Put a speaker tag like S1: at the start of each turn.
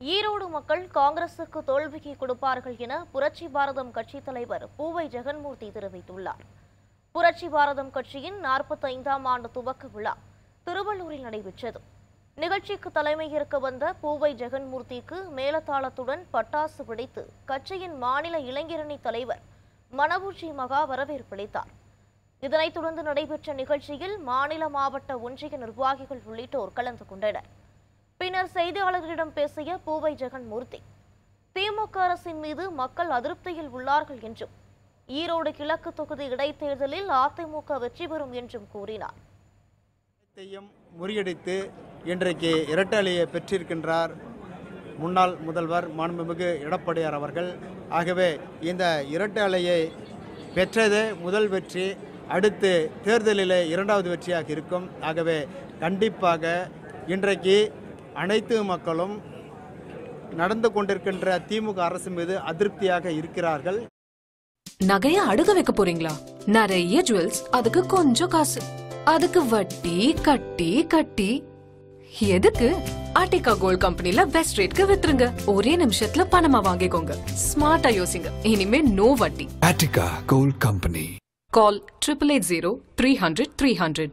S1: ஈரோடு மக்கள் காங்கிரசுக்கு தோல்வியை கொடுப்பார்கள் என புரட்சி பாரதம் கட்சித் தலைவர் பூவை ஜெகன்மூர்த்தி தெரிவித்துள்ளார். புரட்சி பாரதம் கட்சியின் நாற்பத்தைந்தாம் ஆண்டு துவக்க விழா திருவள்ளூரில் நடைபெற்றது. நிகழ்ச்சிக்கு தலைமையேற்க வந்த பூவை ஜெகன்மூர்த்திக்கு மேலதாளத்துடன் பட்டாசு வெடித்து கட்சியின் மாநில இளைஞரணி தலைவர் மணபூச்சி மகா வரவேற்பளித்தார் இதனைத் தொடர்ந்து நடைபெற்ற நிகழ்ச்சியில் மாநில மாவட்ட ஒன்றிய நிர்வாகிகள் உள்ளிட்டோர் கலந்து கொண்டனர். பின்னர் செய்தியாளர்களிடம் பேசிய பூவை ஜெகன்மூர்த்தி திமுக அரசின் மீது மக்கள் அதிருப்தியில் உள்ளார்கள் என்றும் ஈரோடு கிழக்கு தொகுதி இடைத்தேர்தலில் அதிமுக வெற்றி பெறும் என்றும் கூறினார்.
S2: முறியடித்து இன்றைக்கு இரட்டலையை பெற்றிருக்கின்றார் முன்னாள் முதல்வர் மாண்புமிகு எடப்பாடியார் அவர்கள். ஆகவே இந்த இரட்டை அலையை பெற்றதே முதல் வெற்றி அடுத்து தேர்தலிலே இரண்டாவது வெற்றியாக இருக்கும். ஆகவே கண்டிப்பாக இன்றைக்கு அனைத்து மக்களும் நடந்து கொண்டிருக்கின்ற திமுக அரசு மீது அதிருப்தியாக இருக்கிறார்கள்.
S3: நகைய அடுக வைக்க போறீங்களா? நிறைய ஜுவல்ஸ் அதுக்கு கொஞ்சம் காசு. அதுக்கு வட்டி கட்டி கட்டி. எதுக்கு? ஆர்டிகா கோல்ட் கம்பெனில பெஸ்ட் ரேட்க்கு வித்துருங்க. ஒரே நிமிஷத்துல பணமா வாங்கிக்கோங்க. ஸ்மார்ட்டா யோசிங்க. இனிமே நோ வட்டி.
S4: Attica Gold Company.
S3: Call triple eight zero three hundred three hundred